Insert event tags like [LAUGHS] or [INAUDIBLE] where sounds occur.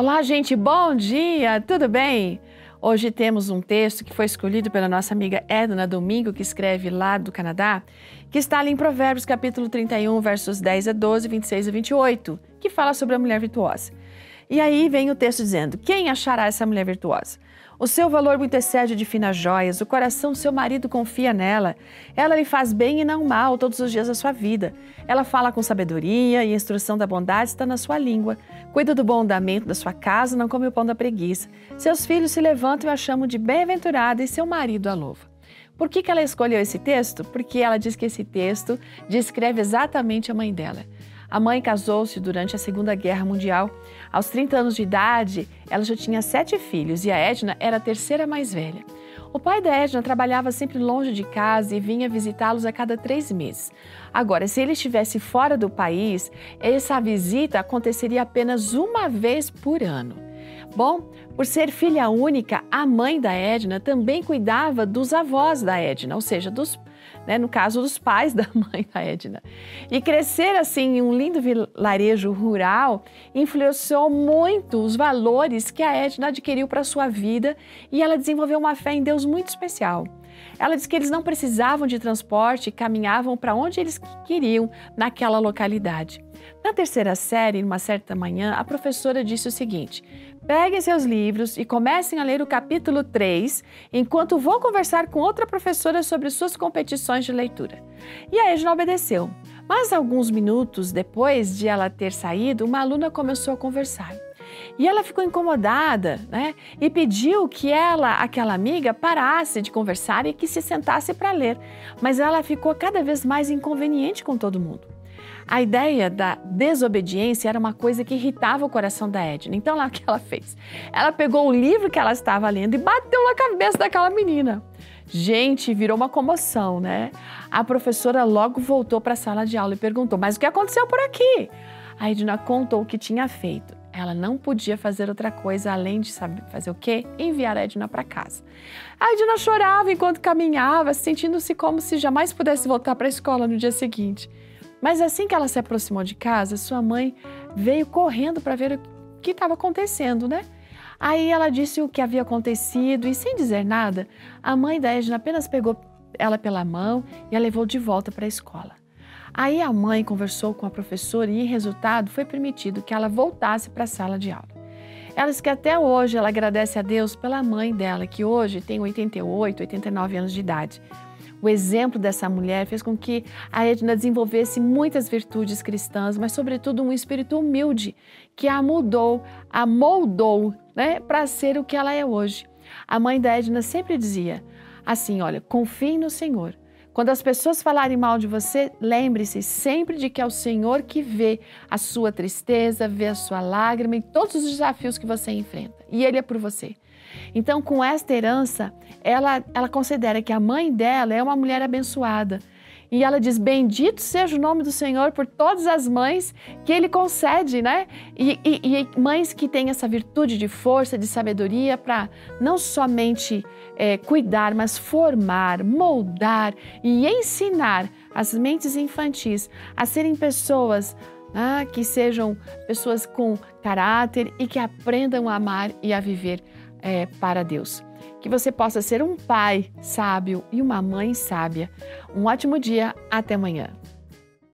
Olá, gente, bom dia, tudo bem? Hoje temos um texto que foi escolhido pela nossa amiga Edna Domingo, que escreve lá do Canadá, que está ali em Provérbios capítulo 31, versos 10 a 12, 26 a 28, que fala sobre a mulher virtuosa. E aí vem o texto dizendo: Quem achará essa mulher virtuosa? O seu valor muito excede de finas joias, o coração do seu marido confia nela. Ela lhe faz bem e não mal todos os dias da sua vida. Ela fala com sabedoria e a instrução da bondade está na sua língua. Cuida do bom andamento da sua casa, não come o pão da preguiça. Seus filhos se levantam e a chamam de bem-aventurada e seu marido a louva. Por que, que ela escolheu esse texto? Porque ela diz que esse texto descreve exatamente a mãe dela. A mãe casou-se durante a Segunda Guerra Mundial. Aos 30 anos de idade, ela já tinha sete filhos e a Edna era a terceira mais velha. O pai da Edna trabalhava sempre longe de casa e vinha visitá-los a cada três meses. Agora, se ele estivesse fora do país, essa visita aconteceria apenas uma vez por ano. Bom, por ser filha única, a mãe da Edna também cuidava dos avós da Edna, ou seja, dos né, no caso dos pais [LAUGHS] da mãe da Edna. E crescer assim em um lindo vilarejo rural influenciou muito os valores que a Edna adquiriu para sua vida e ela desenvolveu uma fé em Deus muito especial. Ela diz que eles não precisavam de transporte e caminhavam para onde eles queriam naquela localidade. Na terceira série, numa certa manhã, a professora disse o seguinte: Peguem seus livros e comecem a ler o capítulo 3, enquanto vou conversar com outra professora sobre suas competições de leitura. E a Edna obedeceu. Mas alguns minutos depois de ela ter saído, uma aluna começou a conversar. E ela ficou incomodada, né? E pediu que ela, aquela amiga, parasse de conversar e que se sentasse para ler. Mas ela ficou cada vez mais inconveniente com todo mundo. A ideia da desobediência era uma coisa que irritava o coração da Edna. Então, lá o que ela fez? Ela pegou o livro que ela estava lendo e bateu na cabeça daquela menina. Gente, virou uma comoção, né? A professora logo voltou para a sala de aula e perguntou: Mas o que aconteceu por aqui? A Edna contou o que tinha feito. Ela não podia fazer outra coisa além de saber fazer o quê? Enviar a Edna para casa. A Edna chorava enquanto caminhava, sentindo-se como se jamais pudesse voltar para a escola no dia seguinte. Mas assim que ela se aproximou de casa, sua mãe veio correndo para ver o que estava acontecendo, né? Aí ela disse o que havia acontecido e, sem dizer nada, a mãe da Edna apenas pegou ela pela mão e a levou de volta para a escola. Aí a mãe conversou com a professora e, em resultado, foi permitido que ela voltasse para a sala de aula. Ela disse que até hoje ela agradece a Deus pela mãe dela, que hoje tem 88, 89 anos de idade. O exemplo dessa mulher fez com que a Edna desenvolvesse muitas virtudes cristãs, mas, sobretudo, um espírito humilde que a mudou, a moldou né, para ser o que ela é hoje. A mãe da Edna sempre dizia assim: olha, confie no Senhor. Quando as pessoas falarem mal de você, lembre-se sempre de que é o Senhor que vê a sua tristeza, vê a sua lágrima e todos os desafios que você enfrenta. E Ele é por você. Então, com esta herança, ela, ela considera que a mãe dela é uma mulher abençoada. E ela diz: Bendito seja o nome do Senhor por todas as mães que Ele concede, né? E, e, e mães que têm essa virtude de força, de sabedoria para não somente é, cuidar, mas formar, moldar e ensinar as mentes infantis a serem pessoas ah, que sejam pessoas com caráter e que aprendam a amar e a viver é, para Deus. Que você possa ser um pai sábio e uma mãe sábia. Um ótimo dia, até amanhã.